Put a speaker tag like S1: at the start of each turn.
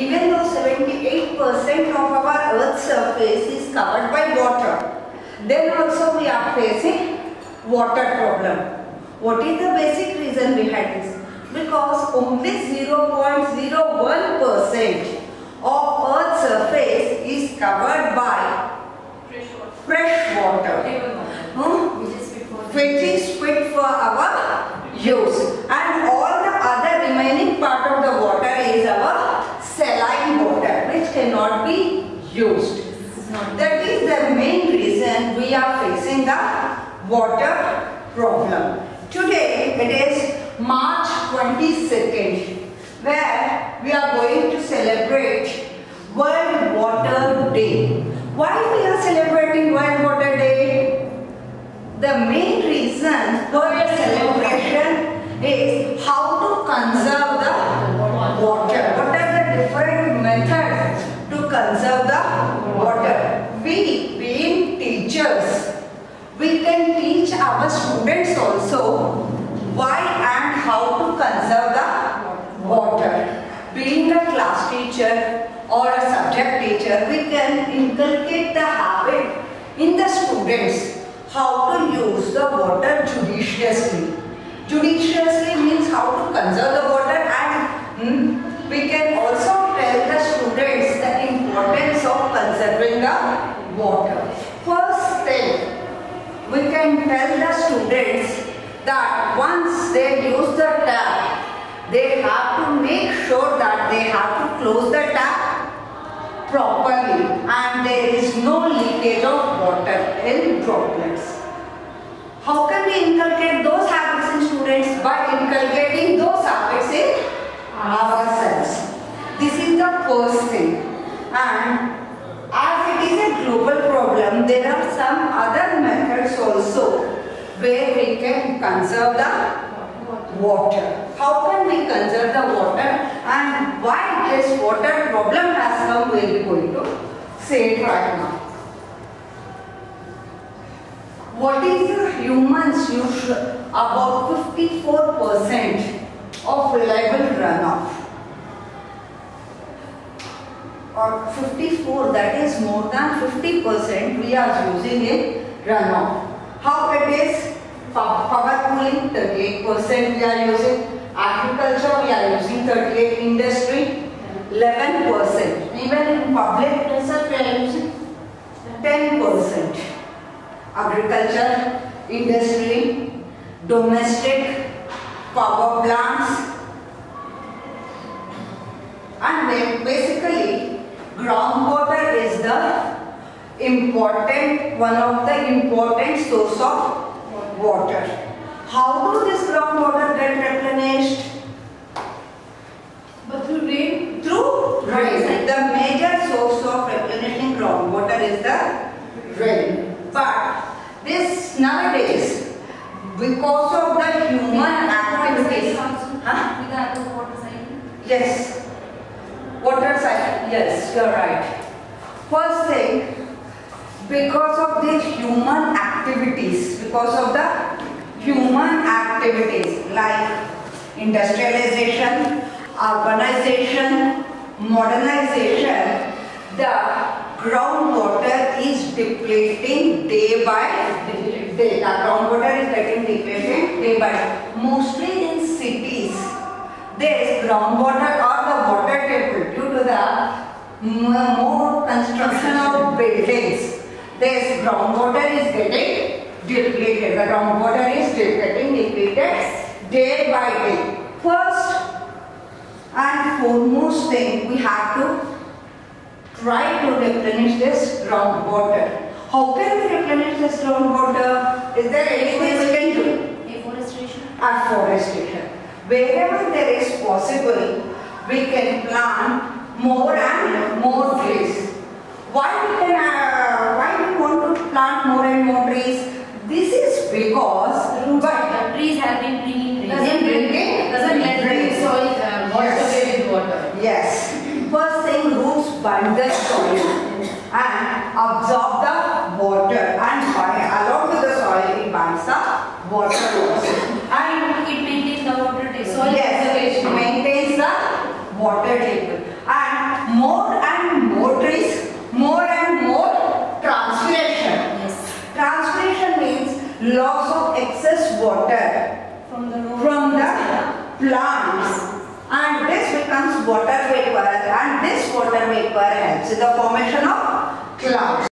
S1: even though 78% of our earth's surface is covered by water, then also we are facing water problem. What is the basic reason behind this? Because only 0.01% of earth's surface is covered by
S2: Fresh water.
S1: fresh water. Hmm?
S2: Which is fit for
S1: which is fit for our use and all the other remaining part of the water is our saline water which cannot be used. That is the main reason we are facing the water problem. Today it is March 22nd where we are going to celebrate World Water Day. Why we are celebrating World Water Day? The main reason for the celebration is how to conserve the water. What are the different methods to conserve the water? We, being teachers, we can teach our students also why and how to conserve the water. Being a class teacher or a subject teacher, we can inculcate the habit in the students how to use the water judiciously. Judiciously means how to conserve the water and hmm, we can also tell the students the importance of conserving the water. First thing, we can tell the students that once they use the tap, they have to make sure that they have to close the tap properly and there is no leakage of water in droplets. How can we inculcate those habits in students? By inculcating those habits in ourselves. This is the first thing. And as it is a global problem, there are some other methods also where we can conserve the water. How can we conserve the water and why this water problem has come, we will going to say it right now. What is the humans use about 54% of reliable runoff? Or 54 that is more than 50% we are using in runoff. How it is? Power cooling 38% we are using. Agriculture we are using 38 industry 11%. Even in public places we are using 10% agriculture, industry, domestic, power plants, and basically groundwater is the important, one of the important source of water. How do this groundwater get replenished?
S2: But through rain,
S1: Through rain. The major source of replenishing groundwater is the rain. But this nowadays, because of the human activities, Huh?
S2: with the other water cycle.
S1: yes, yes, you're right. First thing, because of these human activities, because of the human activities like industrialization, urbanization, modernization, the groundwater is depleting day by day. The groundwater is getting depleted day by day. Mostly in cities, this groundwater or the water table due to the m- more construction of buildings, this groundwater is getting depleted. The groundwater is getting depleted day by day. First and foremost thing, we have to try to replenish this groundwater. How can we replenish this groundwater? Is there anything we can do?
S2: Afforestation.
S1: Afforestation. Wherever there is possible, we can plant more more trees. Why we can? Uh, why we want to plant more and more trees? This is because,
S2: Roots
S1: but
S2: the trees have been bringing rain.
S1: Doesn't bring-
S3: Doesn't let the soil uh, wash
S1: Yes.
S3: away with water.
S1: Yes. First thing, roots bind the soil and absorb the water and bind, along with the soil it binds the water also. And
S2: It maintains the water table.
S3: Soil
S1: yes, it maintains the water table. And more and more transpiration. Yes. Transpiration means loss of excess water
S2: from the,
S1: from the plants and this becomes water vapor and this water vapor helps in the formation of clouds.